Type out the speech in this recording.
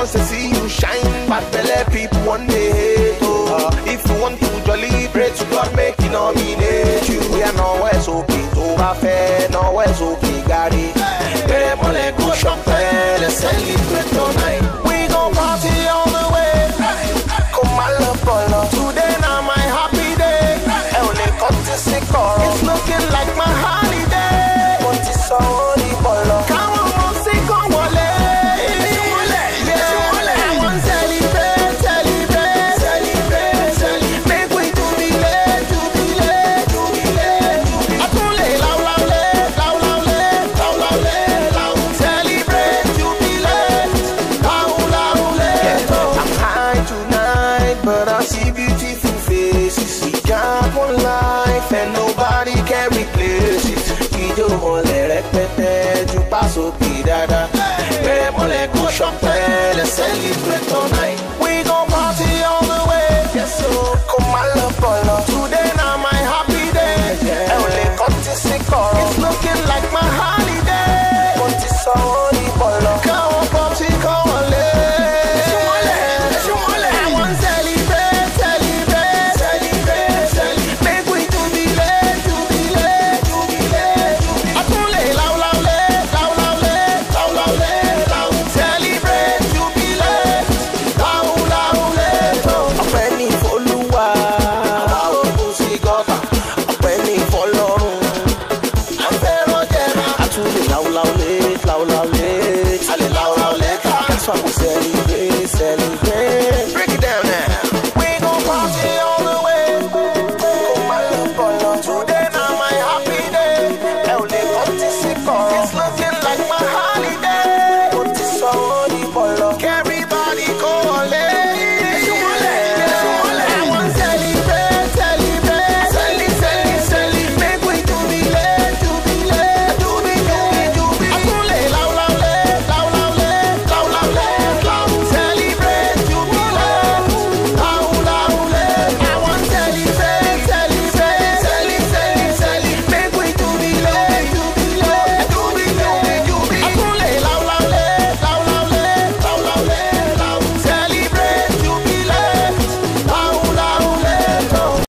wants to see you shine, but belly peep one day. Oh, if you want to jolly, pray to God, make you nominate you. We are nowhere so okay, over fair, nowhere so okay, Gary. I see beautiful faces. We got one life and nobody can replace it. We don't want to